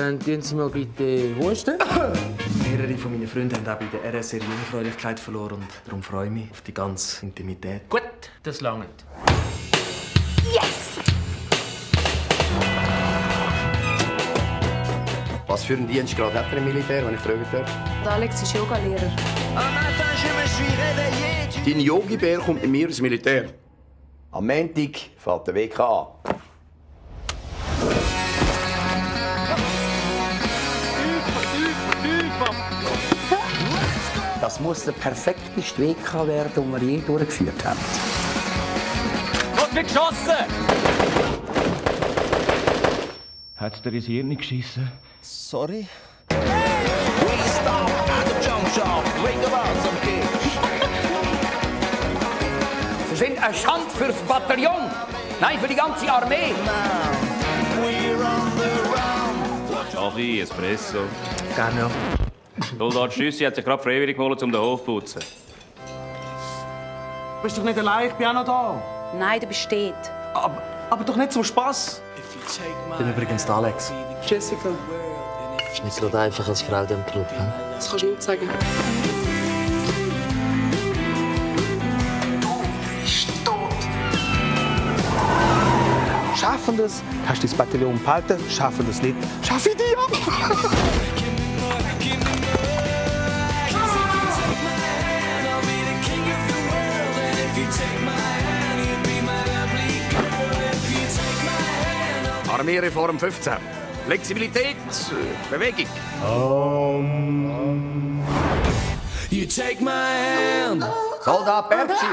Dann tun Sie mal bitte husten. Mehrere von meinen Freunden haben auch bei der RS ihre Jungfräulichkeit verloren und darum freue ich mich auf die ganze Intimität. Gut, das langt. Was für einen Dienstgrad hat er im Militär, wenn ich fragen darf? Alex ist Yogalehrer. Dein Yogi-Bär kommt mit mir ins Militär. Am Montag fährt der Weg an. Das muss der perfekteste WK werden, den wir je durchgeführt haben. Gott wird geschossen! Hat's dir ins Hirn geschissen? Sorry? Sie sind ein Schand fürs Bataillon. Nein, für die ganze Armee. Kaffee, Espresso. Gerne. Soldat Schüssi hat sich gerade freiwillig geholt, um den Hof zu putzen. Du bist doch nicht allein, ich bin auch noch da. Nein, der besteht. Aber, aber doch nicht zum Spass. Ich bin übrigens der Alex. Jessica, Ist nicht gerade einfach als Frau im Club. He? das kannst du nicht sagen. Schaffen das, kannst du das Bataillon behalten. Schaffen das nicht, schaffe ich die ab. Armeereform 15. Flexibilität, äh, Bewegung. You take my hand. Soldat Bertschi.